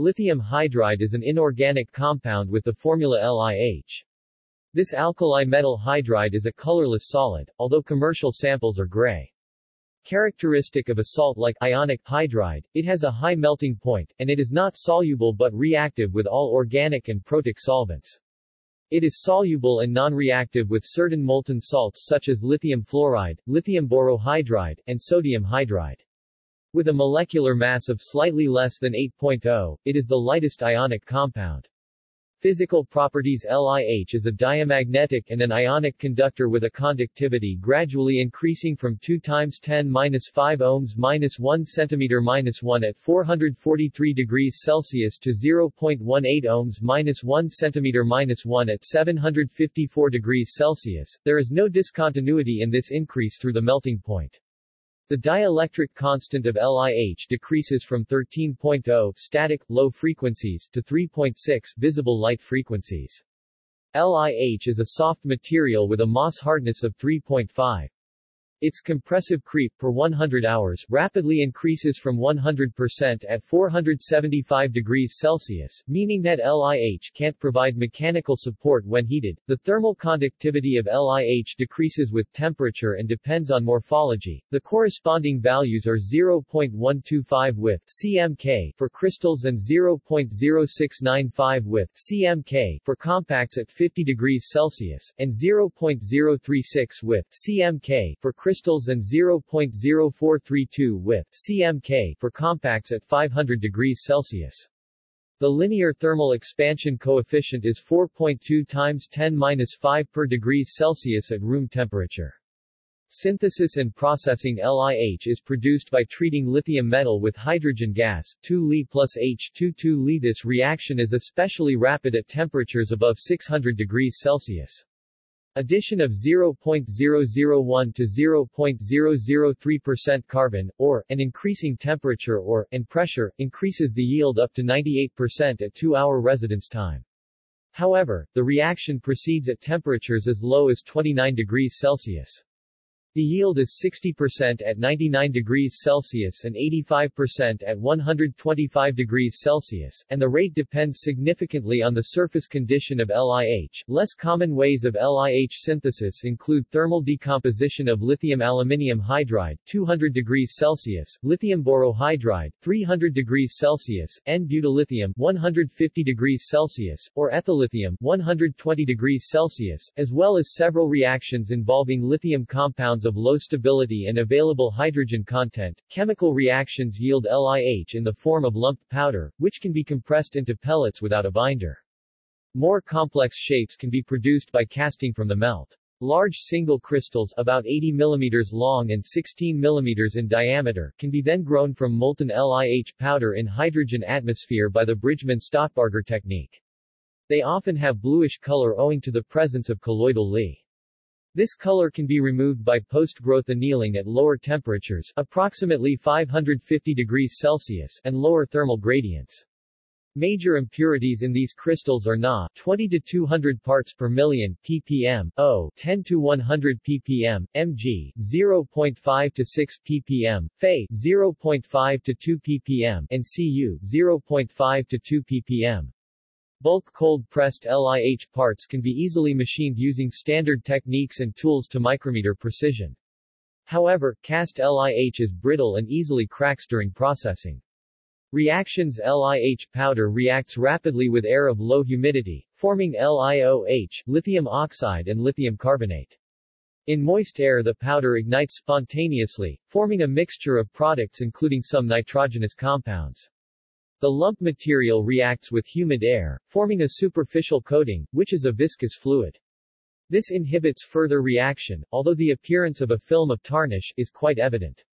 Lithium hydride is an inorganic compound with the formula LiH. This alkali metal hydride is a colorless solid, although commercial samples are gray. Characteristic of a salt like ionic hydride, it has a high melting point, and it is not soluble but reactive with all organic and protic solvents. It is soluble and non-reactive with certain molten salts such as lithium fluoride, lithium borohydride, and sodium hydride. With a molecular mass of slightly less than 8.0, it is the lightest ionic compound. Physical properties LiH is a diamagnetic and an ionic conductor with a conductivity gradually increasing from 2 times 10 minus 5 ohms minus 1 centimeter minus 1 at 443 degrees Celsius to 0.18 ohms minus 1 centimeter minus 1 at 754 degrees Celsius. There is no discontinuity in this increase through the melting point. The dielectric constant of LiH decreases from 13.0 static, low frequencies to 3.6 visible light frequencies. LiH is a soft material with a Mohs hardness of 3.5. Its compressive creep per 100 hours rapidly increases from 100% at 475 degrees Celsius, meaning that LiH can't provide mechanical support when heated. The thermal conductivity of LiH decreases with temperature and depends on morphology. The corresponding values are 0.125 with CMK for crystals and 0.0695 with CMK for compacts at 50 degrees Celsius, and 0.036 with CMK for crystals crystals and 0.0432 with CMK for compacts at 500 degrees Celsius. The linear thermal expansion coefficient is 4.2 times 10^-5 per degrees Celsius at room temperature. Synthesis and processing LiH is produced by treating lithium metal with hydrogen gas, 2 Li plus H22 Li. This reaction is especially rapid at temperatures above 600 degrees Celsius. Addition of 0.001 to 0.003% carbon, or, an increasing temperature or, and pressure, increases the yield up to 98% at 2-hour residence time. However, the reaction proceeds at temperatures as low as 29 degrees Celsius. The yield is 60% at 99 degrees Celsius and 85% at 125 degrees Celsius, and the rate depends significantly on the surface condition of LiH. Less common ways of LiH synthesis include thermal decomposition of lithium aluminium hydride 200 degrees Celsius, lithium borohydride 300 degrees Celsius, N-butyllithium 150 degrees Celsius, or ethyllithium 120 degrees Celsius, as well as several reactions involving lithium compounds of low stability and available hydrogen content, chemical reactions yield LiH in the form of lumped powder, which can be compressed into pellets without a binder. More complex shapes can be produced by casting from the melt. Large single crystals about 80 mm long and 16 mm in diameter can be then grown from molten LiH powder in hydrogen atmosphere by the Bridgman-Stockbarger technique. They often have bluish color owing to the presence of colloidal Li. This color can be removed by post-growth annealing at lower temperatures approximately 550 degrees Celsius and lower thermal gradients. Major impurities in these crystals are Na 20 to 200 parts per million ppm, O 10 to 100 ppm, Mg 0.5 to 6 ppm, Fe 0.5 to 2 ppm, and Cu 0.5 to 2 ppm. Bulk cold-pressed LiH parts can be easily machined using standard techniques and tools to micrometer precision. However, cast LiH is brittle and easily cracks during processing. Reactions LiH powder reacts rapidly with air of low humidity, forming LiOH, lithium oxide and lithium carbonate. In moist air the powder ignites spontaneously, forming a mixture of products including some nitrogenous compounds. The lump material reacts with humid air, forming a superficial coating, which is a viscous fluid. This inhibits further reaction, although the appearance of a film of tarnish is quite evident.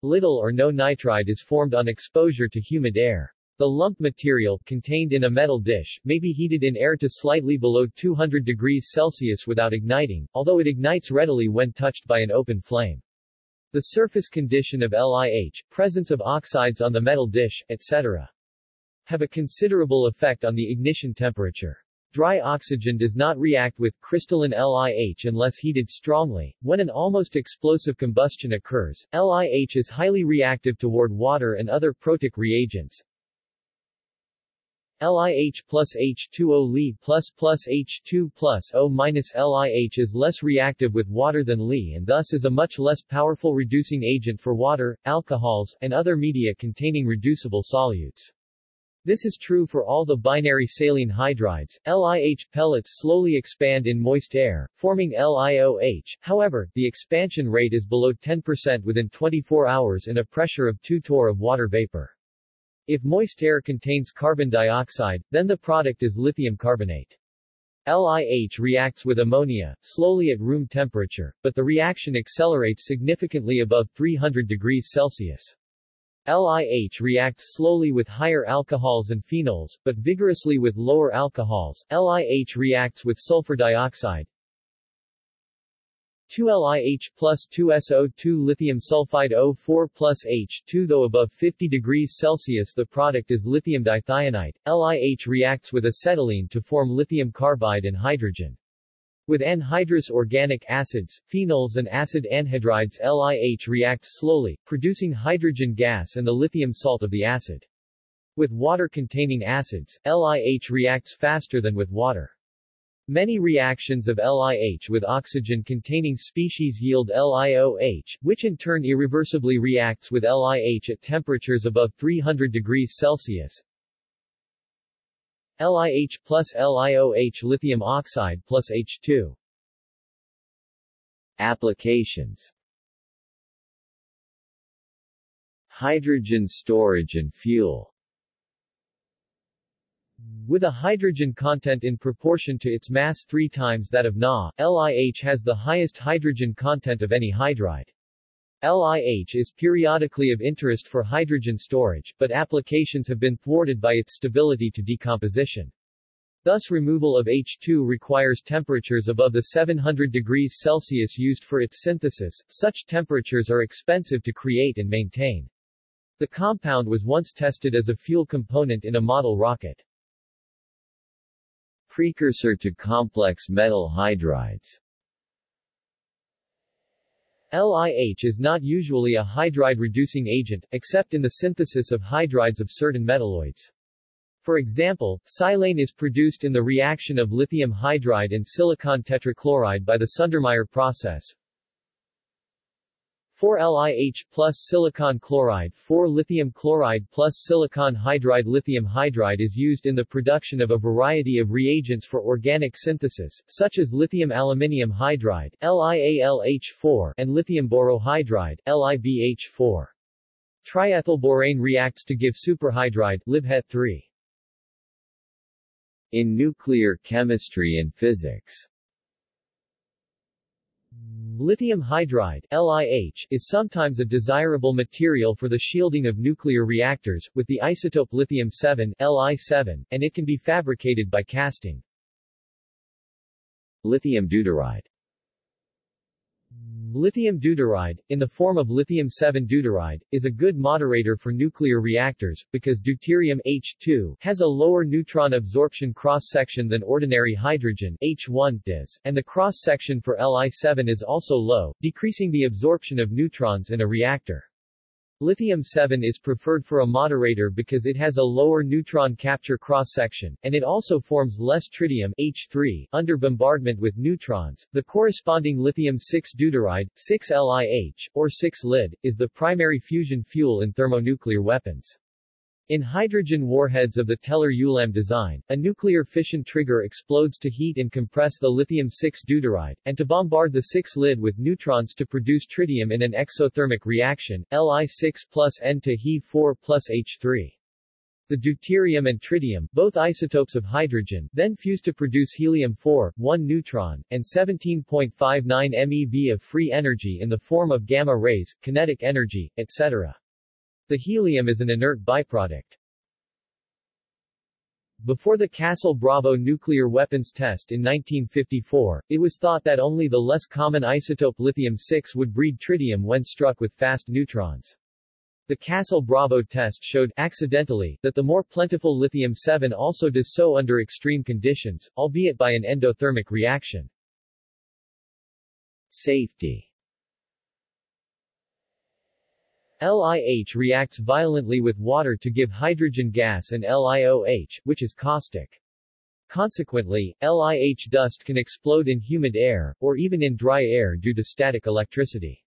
Little or no nitride is formed on exposure to humid air. The lump material, contained in a metal dish, may be heated in air to slightly below 200 degrees Celsius without igniting, although it ignites readily when touched by an open flame. The surface condition of LiH, presence of oxides on the metal dish, etc have a considerable effect on the ignition temperature. Dry oxygen does not react with crystalline LiH unless heated strongly. When an almost explosive combustion occurs, LiH is highly reactive toward water and other protic reagents. LiH plus H2O Li plus plus H2 plus O minus LiH is less reactive with water than Li and thus is a much less powerful reducing agent for water, alcohols, and other media containing reducible solutes. This is true for all the binary saline hydrides. LiH pellets slowly expand in moist air, forming LiOH. However, the expansion rate is below 10% within 24 hours in a pressure of 2 torr of water vapor. If moist air contains carbon dioxide, then the product is lithium carbonate. LiH reacts with ammonia, slowly at room temperature, but the reaction accelerates significantly above 300 degrees Celsius. LiH reacts slowly with higher alcohols and phenols, but vigorously with lower alcohols. LiH reacts with sulfur dioxide. 2LiH plus 2SO2 lithium sulfide O4 plus H2 Though above 50 degrees Celsius the product is lithium dithionite, LiH reacts with acetylene to form lithium carbide and hydrogen. With anhydrous organic acids, phenols and acid anhydrides LiH reacts slowly, producing hydrogen gas and the lithium salt of the acid. With water-containing acids, LiH reacts faster than with water. Many reactions of LiH with oxygen-containing species yield LiOH, which in turn irreversibly reacts with LiH at temperatures above 300 degrees Celsius, LiH plus LiOH lithium oxide plus H2. Applications Hydrogen storage and fuel with a hydrogen content in proportion to its mass three times that of Na, LiH has the highest hydrogen content of any hydride. LiH is periodically of interest for hydrogen storage, but applications have been thwarted by its stability to decomposition. Thus removal of H2 requires temperatures above the 700 degrees Celsius used for its synthesis. Such temperatures are expensive to create and maintain. The compound was once tested as a fuel component in a model rocket. Precursor to complex metal hydrides LiH is not usually a hydride-reducing agent, except in the synthesis of hydrides of certain metalloids. For example, silane is produced in the reaction of lithium hydride and silicon tetrachloride by the Sundermeyer process, 4-LiH plus silicon chloride 4-lithium chloride plus silicon hydride Lithium hydride is used in the production of a variety of reagents for organic synthesis, such as lithium aluminium hydride LiAlH4 and lithium borohydride LiBH4. Triethylborane reacts to give superhydride LibHet3. In nuclear chemistry and physics Lithium hydride LiH, is sometimes a desirable material for the shielding of nuclear reactors, with the isotope lithium-7 Li7, and it can be fabricated by casting. Lithium deuteride Lithium deuteride, in the form of lithium-7 deuteride, is a good moderator for nuclear reactors, because deuterium H2 has a lower neutron absorption cross-section than ordinary hydrogen H1 does, and the cross-section for Li7 is also low, decreasing the absorption of neutrons in a reactor. Lithium-7 is preferred for a moderator because it has a lower neutron capture cross-section, and it also forms less tritium H3 under bombardment with neutrons. The corresponding lithium-6 deuteride, 6-LiH, or 6-Lid, is the primary fusion fuel in thermonuclear weapons. In hydrogen warheads of the Teller-Ulam design, a nuclear fission trigger explodes to heat and compress the lithium-6 deuteride, and to bombard the 6-lid with neutrons to produce tritium in an exothermic reaction, Li6 plus N to He4 plus H3. The deuterium and tritium, both isotopes of hydrogen, then fuse to produce helium-4, 1 neutron, and 17.59 MeV of free energy in the form of gamma rays, kinetic energy, etc. The helium is an inert byproduct. Before the Castle Bravo nuclear weapons test in 1954, it was thought that only the less common isotope lithium-6 would breed tritium when struck with fast neutrons. The Castle Bravo test showed, accidentally, that the more plentiful lithium-7 also does so under extreme conditions, albeit by an endothermic reaction. Safety LiH reacts violently with water to give hydrogen gas and LiOH, which is caustic. Consequently, LiH dust can explode in humid air, or even in dry air due to static electricity.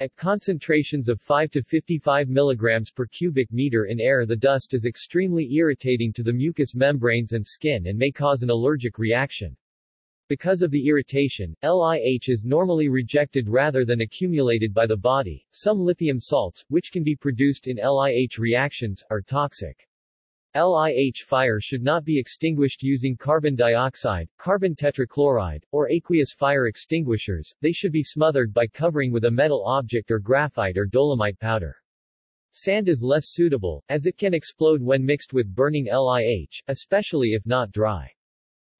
At concentrations of 5 to 55 mg per cubic meter in air the dust is extremely irritating to the mucous membranes and skin and may cause an allergic reaction. Because of the irritation, LiH is normally rejected rather than accumulated by the body. Some lithium salts, which can be produced in LiH reactions, are toxic. LiH fire should not be extinguished using carbon dioxide, carbon tetrachloride, or aqueous fire extinguishers, they should be smothered by covering with a metal object or graphite or dolomite powder. Sand is less suitable, as it can explode when mixed with burning LiH, especially if not dry.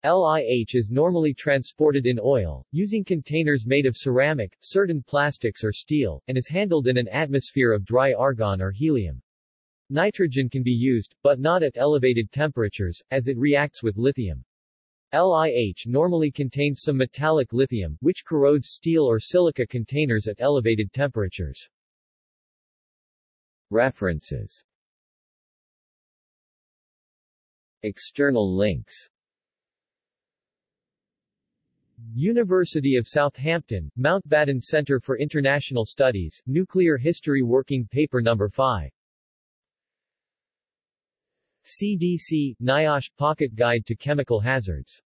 LiH is normally transported in oil, using containers made of ceramic, certain plastics or steel, and is handled in an atmosphere of dry argon or helium. Nitrogen can be used, but not at elevated temperatures, as it reacts with lithium. LiH normally contains some metallic lithium, which corrodes steel or silica containers at elevated temperatures. References External links University of Southampton, Mountbatten Centre for International Studies, Nuclear History Working Paper No. 5. CDC, NIOSH Pocket Guide to Chemical Hazards